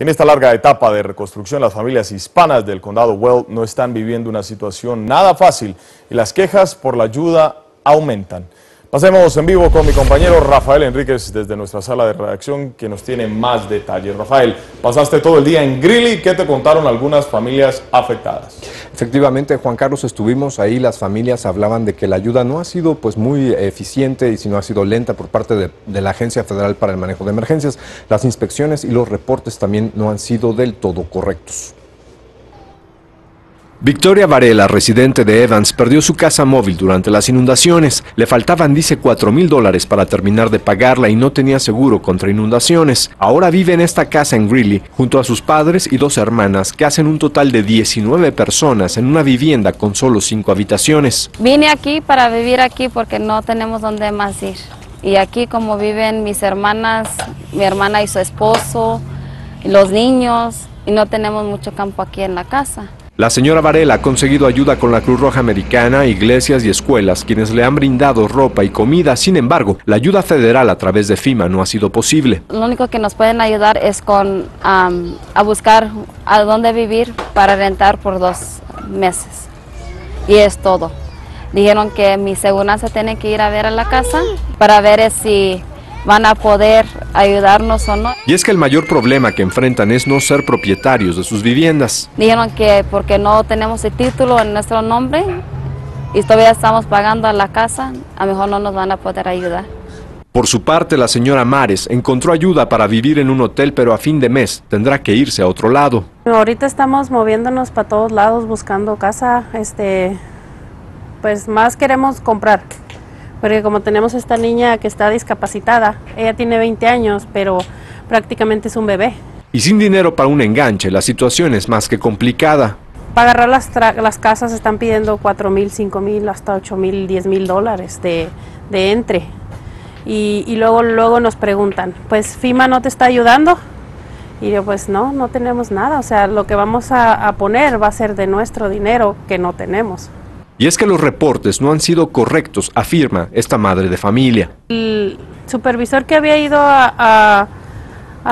En esta larga etapa de reconstrucción, las familias hispanas del condado Well no están viviendo una situación nada fácil y las quejas por la ayuda aumentan. Pasemos en vivo con mi compañero Rafael Enríquez desde nuestra sala de redacción que nos tiene más detalles. Rafael, pasaste todo el día en Grilly, ¿qué te contaron algunas familias afectadas? Efectivamente, Juan Carlos, estuvimos ahí, las familias hablaban de que la ayuda no ha sido pues muy eficiente y si no ha sido lenta por parte de, de la Agencia Federal para el Manejo de Emergencias. Las inspecciones y los reportes también no han sido del todo correctos. Victoria Varela, residente de Evans, perdió su casa móvil durante las inundaciones. Le faltaban, dice, 4 mil dólares para terminar de pagarla y no tenía seguro contra inundaciones. Ahora vive en esta casa en Greeley, junto a sus padres y dos hermanas, que hacen un total de 19 personas en una vivienda con solo 5 habitaciones. Vine aquí para vivir aquí porque no tenemos dónde más ir. Y aquí como viven mis hermanas, mi hermana y su esposo, los niños, y no tenemos mucho campo aquí en la casa. La señora Varela ha conseguido ayuda con la Cruz Roja Americana, iglesias y escuelas, quienes le han brindado ropa y comida. Sin embargo, la ayuda federal a través de FIMA no ha sido posible. Lo único que nos pueden ayudar es con a buscar a dónde vivir para rentar por dos meses. Y es todo. Dijeron que mi seguranza tiene que ir a ver a la casa para ver si van a poder ayudarnos o no. Y es que el mayor problema que enfrentan es no ser propietarios de sus viviendas. Dijeron que porque no tenemos el título en nuestro nombre y todavía estamos pagando a la casa, a lo mejor no nos van a poder ayudar. Por su parte, la señora Mares encontró ayuda para vivir en un hotel, pero a fin de mes tendrá que irse a otro lado. Ahorita estamos moviéndonos para todos lados buscando casa, este, pues más queremos comprar porque como tenemos esta niña que está discapacitada, ella tiene 20 años, pero prácticamente es un bebé. Y sin dinero para un enganche, la situación es más que complicada. Para agarrar las, las casas están pidiendo 4 mil, 5 mil, hasta 8 mil, 10 mil dólares de, de entre. Y, y, luego, luego nos preguntan, pues FIMA no te está ayudando. Y yo pues no, no tenemos nada. O sea, lo que vamos a, a poner va a ser de nuestro dinero que no tenemos. Y es que los reportes no han sido correctos, afirma esta madre de familia. El supervisor que había ido a,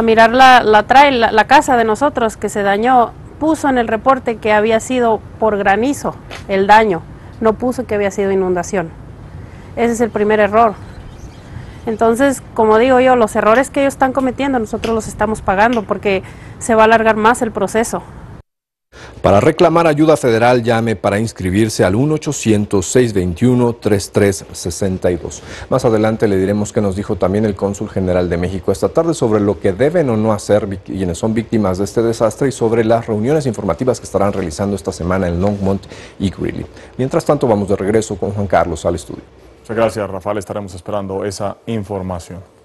mirar la, la casa de nosotros que se dañó, puso en el reporte que había sido por granizo el daño, no puso que había sido inundación. Ese es el primer error. Entonces, como digo yo, los errores que ellos están cometiendo nosotros los estamos pagando porque se va a alargar más el proceso. Para reclamar ayuda federal, llame para inscribirse al 1-800-621-3362. Más adelante le diremos que nos dijo también el cónsul general de México esta tarde sobre lo que deben o no hacer quienes son víctimas de este desastre y sobre las reuniones informativas que estarán realizando esta semana en Longmont y Greeley. Mientras tanto, vamos de regreso con Juan Carlos al estudio. Muchas gracias, Rafael. Estaremos esperando esa información.